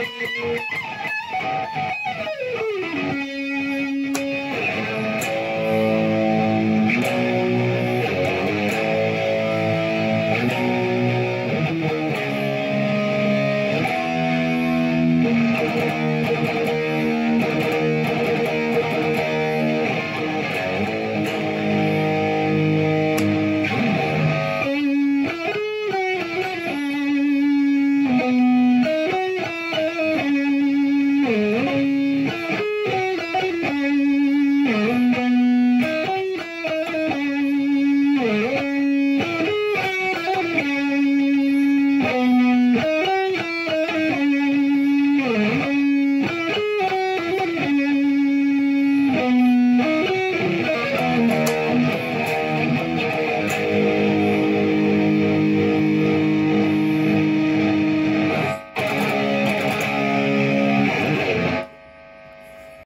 Música